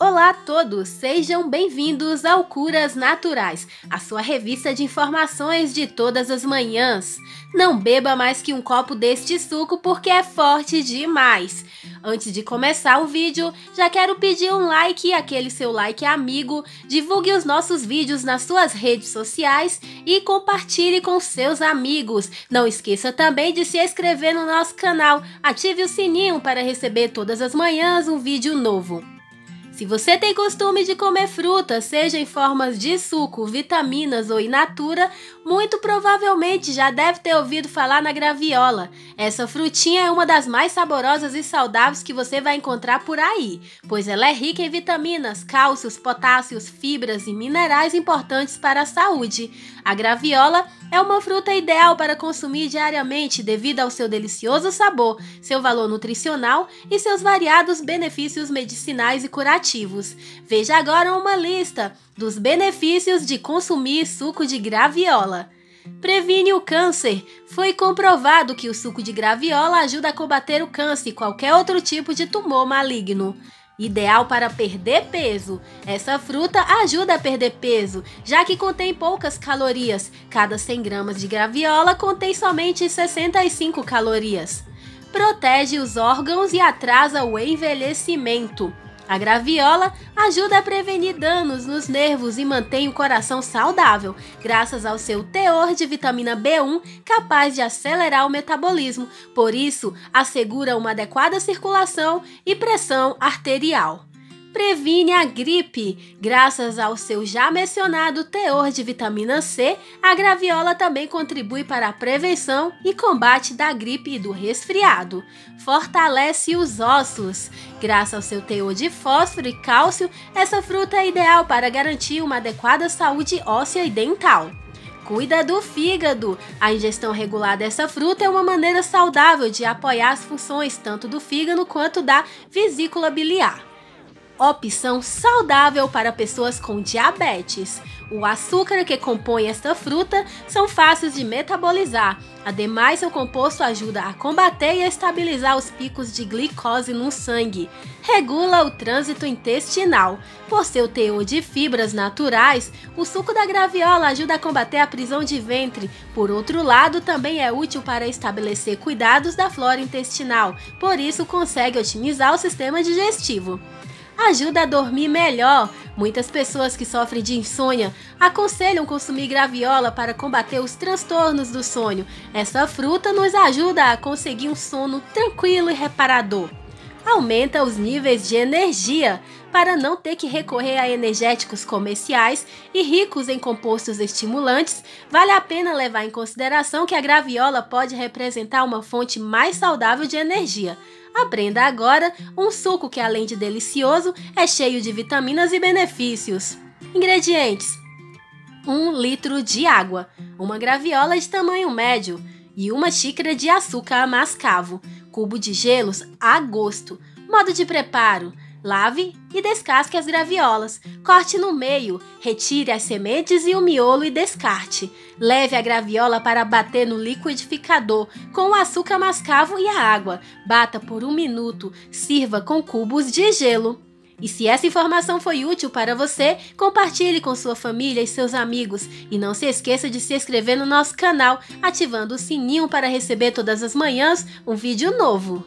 Olá a todos, sejam bem-vindos ao Curas Naturais, a sua revista de informações de todas as manhãs. Não beba mais que um copo deste suco porque é forte demais. Antes de começar o vídeo, já quero pedir um like, aquele seu like amigo, divulgue os nossos vídeos nas suas redes sociais e compartilhe com seus amigos. Não esqueça também de se inscrever no nosso canal, ative o sininho para receber todas as manhãs um vídeo novo. Se você tem costume de comer fruta, seja em formas de suco, vitaminas ou in natura, muito provavelmente já deve ter ouvido falar na graviola. Essa frutinha é uma das mais saborosas e saudáveis que você vai encontrar por aí, pois ela é rica em vitaminas, cálcios, potássios, fibras e minerais importantes para a saúde. A graviola é uma fruta ideal para consumir diariamente devido ao seu delicioso sabor, seu valor nutricional e seus variados benefícios medicinais e curativos. Veja agora uma lista dos benefícios de consumir suco de graviola. Previne o câncer. Foi comprovado que o suco de graviola ajuda a combater o câncer e qualquer outro tipo de tumor maligno. Ideal para perder peso. Essa fruta ajuda a perder peso, já que contém poucas calorias. Cada 100 gramas de graviola contém somente 65 calorias. Protege os órgãos e atrasa o envelhecimento. A graviola ajuda a prevenir danos nos nervos e mantém o coração saudável, graças ao seu teor de vitamina B1 capaz de acelerar o metabolismo, por isso assegura uma adequada circulação e pressão arterial previne a gripe. Graças ao seu já mencionado teor de vitamina C, a graviola também contribui para a prevenção e combate da gripe e do resfriado. Fortalece os ossos. Graças ao seu teor de fósforo e cálcio, essa fruta é ideal para garantir uma adequada saúde óssea e dental cuida do fígado. A ingestão regular dessa fruta é uma maneira saudável de apoiar as funções tanto do fígado quanto da vesícula biliar opção saudável para pessoas com diabetes. O açúcar que compõe esta fruta são fáceis de metabolizar. Ademais, seu composto ajuda a combater e estabilizar os picos de glicose no sangue. Regula o trânsito intestinal. Por seu teor de fibras naturais, o suco da graviola ajuda a combater a prisão de ventre. Por outro lado, também é útil para estabelecer cuidados da flora intestinal, por isso consegue otimizar o sistema digestivo ajuda a dormir melhor. Muitas pessoas que sofrem de insônia aconselham consumir graviola para combater os transtornos do sono. Essa fruta nos ajuda a conseguir um sono tranquilo e reparador. Aumenta os níveis de energia para não ter que recorrer a energéticos comerciais e ricos em compostos estimulantes, vale a pena levar em consideração que a graviola pode representar uma fonte mais saudável de energia. Aprenda agora um suco que, além de delicioso, é cheio de vitaminas e benefícios. Ingredientes: 1 litro de água, uma graviola de tamanho médio e uma xícara de açúcar mascavo, cubo de gelos a gosto. Modo de preparo: Lave e descasque as graviolas. Corte no meio, retire as sementes e o miolo e descarte. Leve a graviola para bater no liquidificador com o açúcar mascavo e a água. Bata por um minuto. Sirva com cubos de gelo. E se essa informação foi útil para você, compartilhe com sua família e seus amigos. E não se esqueça de se inscrever no nosso canal, ativando o sininho para receber todas as manhãs um vídeo novo.